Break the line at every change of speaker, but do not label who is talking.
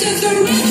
Questions are